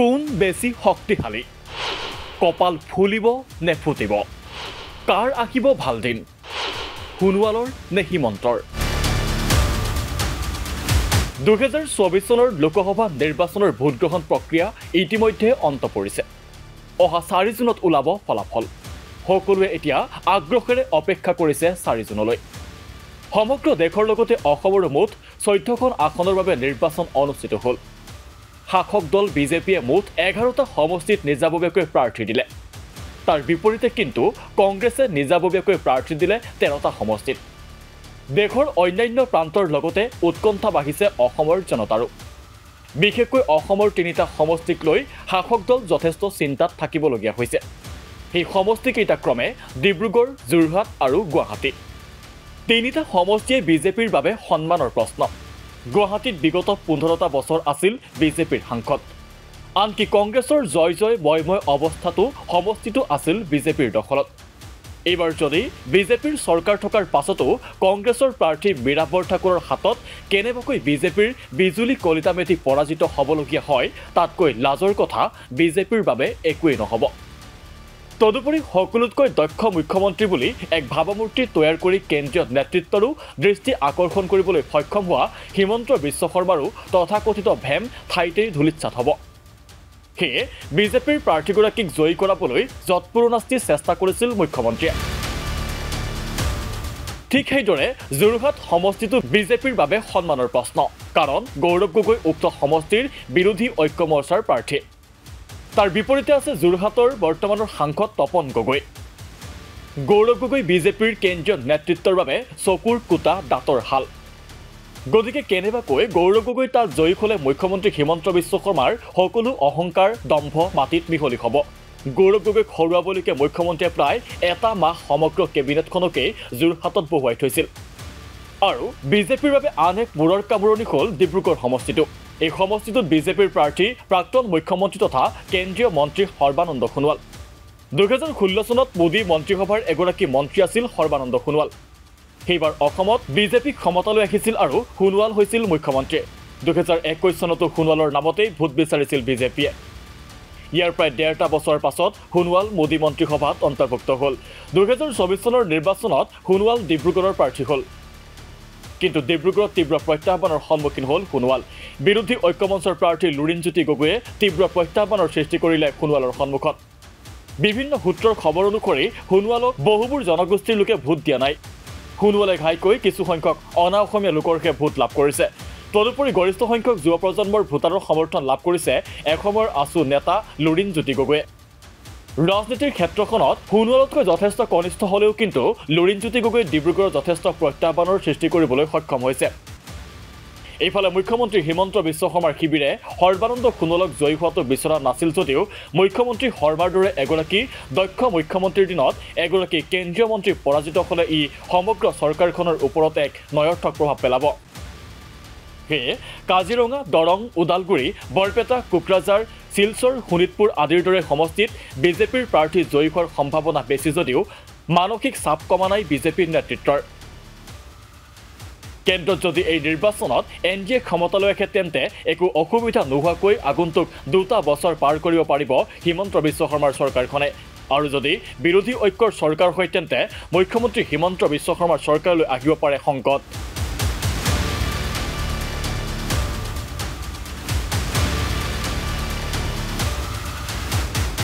কোন বেছি শক্তিশালী? কপাল ফুলিব নে ফুটিব? কাৰ আঁকিব ভাল দিন? সোণোৱালৰ নে হিমন্তৰ? দুহেজাৰ চৌবিছ চনৰ লোকসভা নিৰ্বাচনৰ ভোটগ্ৰহণ প্ৰক্ৰিয়া ইতিমধ্যে অন্ত পৰিছে। অহা চাৰি জুনত ওলাব ফলাফল। সকলোৱে এতিয়া আগ্ৰহেৰে অপেক্ষা কৰিছে চাৰি জুনলৈ। সমগ্ৰ দেশৰ লগতে অসমৰো মুঠ চৈধ্যখন আসনৰ বাবে নিৰ্বাচন অনুষ্ঠিত হ'ল। শাসক দল বিজেপিয়ে মুঠ এঘাৰটা সমষ্টিত নিজাববীয়াকৈ প্ৰাৰ্থী দিলে। তাৰ বিপৰীতে কিন্তু কংগ্ৰেছে নিজাববীয়াকৈ প্ৰাৰ্থী দিলে তেৰটা সমষ্টিত। দেশৰ অন্যান্য প্ৰান্তৰ লগতে উৎকণ্ঠা বাঢ়িছে অসমৰ জনতাৰো। বিশেষকৈ অসমৰ তিনিটা সমষ্টিক লৈ শাসক দল যথেষ্ট চিন্তাত থাকিবলগীয়া হৈছে। সেই সমষ্টিকেইটা ক্ৰমে ডিব্ৰুগড় যোৰহাট আৰু গুৱাহাটী। তিনিটা সমষ্টিয়ে বিজেপিৰ বাবে সন্মানৰ প্ৰশ্ন। গুৱাহাটীত বিগত পোন্ধৰটা বছৰ আছিল বিজেপিৰ সাংসদ। আনকি কংগ্ৰেছৰ জয় জয় ময়ময় অৱস্থাটো সমষ্টিটো আছিল বিজেপিৰ দখলত। এইবাৰ যদি বিজেপিৰ চৰকাৰ থকাৰ পাছতো কংগ্ৰেছৰ প্ৰাৰ্থী মীৰা বৰঠাকুৰৰ হাতত কেনেবাকৈ বিজেপিৰ বিজুলী কলিতা মেধি পৰাজিত হ'বলগীয়া হয় তাতকৈ লাজৰ কথা বিজেপিৰ বাবে একোৱেই নহ'ব। তদুপৰি সকলোতকৈ দক্ষ মুখ্যমন্ত্ৰী বুলি এক ভাৱমূৰ্তি তৈয়াৰ কৰি কেন্দ্ৰীয় নেতৃত্বৰো দৃষ্টি আকৰ্ষণ কৰিবলৈ সক্ষম হোৱা হিমন্ত বিশ্ব শৰ্মাৰো তথাকথিত ভেম ঠাইতেই ধূলিচ্ছাত হ'ব। সেয়ে বিজেপিৰ প্ৰাৰ্থীগৰাকীক জয়ী কৰাবলৈ যৎপৰোনাস্তি চেষ্টা কৰিছিল মুখ্যমন্ত্ৰীয়ে। ঠিক সেইদৰে যোৰহাট সমষ্টিটো বিজেপিৰ বাবে সন্মানৰ প্ৰশ্ন কাৰণ গৌৰৱ গগৈ উক্ত সমষ্টিৰ বিৰোধী ঐক্য মৰ্চাৰ প্ৰাৰ্থী। তাৰ বিপৰীতে আছে যোৰহাটৰ বৰ্তমানৰ সাংসদ তপন গগৈ। গৌৰৱ গগৈ বিজেপিৰ কেন্দ্ৰীয় নেতৃত্বৰ বাবে চকুৰ কোটা দাঁতৰ শাল গতিকে কেনেবাকৈ গৌৰৱ গগৈ তাত জয়ী হ'লে মুখ্যমন্ত্ৰী হিমন্ত বিশ্ব শৰ্মাৰ সকলো অহংকাৰ দম্ভ মাটিত মিহলি হ'ব? গৌৰৱ গগৈক হৰুৱাবলৈকে মুখ্যমন্ত্ৰীয়ে প্ৰায় এটা মাহ সমগ্ৰ কেবিনেটখনকেই যোৰহাটত বহুৱাই থৈছিল। আৰু বিজেপিৰ বাবে আন এক মূৰৰ কামোৰণি হ'ল ডিব্ৰুগড় সমষ্টিটো। এই সমষ্টিটোত বিজেপিৰ প্ৰাৰ্থী প্ৰাক্তন মুখ্যমন্ত্ৰী তথা কেন্দ্ৰীয় মন্ত্ৰী সৰ্বানন্দ সোণোৱাল। দুহেজাৰ ষোল্ল চনত মোদী মন্ত্ৰীসভাৰ এগৰাকী মন্ত্ৰী আছিল সৰ্বানন্দ সোণোৱাল। সেইবাৰ অসমত বিজেপিক ক্ষমতালৈ আহিছিল আৰু সোণোৱাল হৈছিল মুখ্যমন্ত্ৰী দুহেজাৰ একৈছ চনতো সোণোৱালৰ নামতেই ভোট বিচাৰিছিল বিজেপিয়ে। ইয়াৰ প্ৰায় ডেৰটা বছৰৰ পাছত সোণোৱাল মোদী মন্ত্ৰীসভাত অন্তৰ্ভুক্ত হ'ল। দুহেজাৰ চৌবিছ চনৰ নিৰ্বাচনত সোণোৱাল ডিব্ৰুগড়ৰ প্ৰাৰ্থী হ'ল। কিন্তু ডিব্ৰুগড়ত তীব্ৰ প্ৰত্যাহ্বানৰ সন্মুখীন হ'ল সোণোৱাল। বিৰোধী ঐক্যমঞ্চৰ প্ৰাৰ্থী লুৰিণজ্যোতি গগৈয়ে তীব্ৰ প্ৰত্যাহ্বানৰ সৃষ্টি কৰিলে সোণোৱালৰ সন্মুখত। বিভিন্ন সূত্ৰৰ খবৰ অনুসৰি সোণোৱালক বহুবোৰ জনগোষ্ঠীৰ লোকে ভোট দিয়া নাই। সোণোৱালে ঘাইকৈ কিছুসংখ্যক অনা অসমীয়া লোকৰহে ভোট লাভ কৰিছে। তদুপৰি গৰিষ্ঠ সংখ্যক যুৱ প্ৰজন্মৰ ভোটাৰৰ সমৰ্থন লাভ কৰিছে এসময়ৰ আছু নেতা লুৰিণজ্যোতি গগৈয়ে। ৰাজনীতিৰ ক্ষেত্ৰখনত সোণোৱালতকৈ যথেষ্ট কনিষ্ঠ হ'লেও কিন্তু লুৰিণজ্যোতি গগৈ ডিব্ৰুগড়ত যথেষ্ট প্ৰত্যাহ্বানৰ সৃষ্টি কৰিবলৈ সক্ষম হৈছে। এইফালে মুখ্যমন্ত্ৰী হিমন্ত বিশ্ব শৰ্মাৰ শিবিৰে সৰ্বানন্দ সোণোৱালক জয়ী হোৱাটো বিচৰা নাছিল যদিও মুখ্যমন্ত্ৰী শৰ্মাৰ দৰে এগৰাকী দক্ষ মুখ্যমন্ত্ৰীৰ দিনত এগৰাকী কেন্দ্ৰীয় মন্ত্ৰী পৰাজিত হ'লে ই সমগ্ৰ চৰকাৰখনৰ ওপৰত এক নয়ৰ্থক প্ৰভাৱ পেলাব। সেয়ে কাজিৰঙা দৰং ওদালগুৰি বৰপেটা কোকৰাঝাৰ শিলচৰ শোণিতপুৰ আদিৰ দৰে সমষ্টিত বিজেপিৰ প্ৰাৰ্থী জয়ী হোৱাৰ সম্ভাৱনা বেছি যদিও মানসিক চাপ কমা নাই বিজেপিৰ নেতৃত্বৰ। কেন্দ্ৰত যদি এই নিৰ্বাচনত এন ডি এ ক্ষমতালৈ আহে তেন্তে একো অসুবিধা নোহোৱাকৈ আগন্তুক দুটা বছৰ পাৰ কৰিব পাৰিব হিমন্ত বিশ্ব শৰ্মাৰ চৰকাৰখনে। আৰু যদি বিৰোধী ঐক্যৰ চৰকাৰ হয় তেন্তে মুখ্যমন্ত্ৰী হিমন্ত বিশ্ব শৰ্মাৰ চৰকাৰলৈ আহিব পাৰে সংকট।